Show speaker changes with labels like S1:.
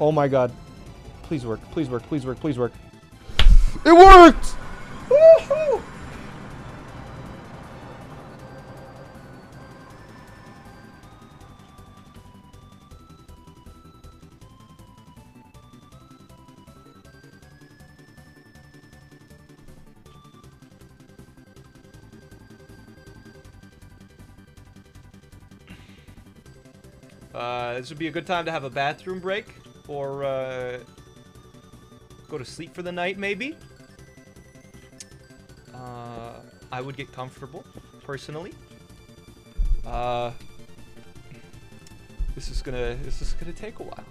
S1: Oh my god. Please work, please work, please work, please work. It worked! Uh, this would be a good time to have a bathroom break or uh, go to sleep for the night, maybe. Uh, I would get comfortable, personally. Uh, this is gonna this is gonna take a while.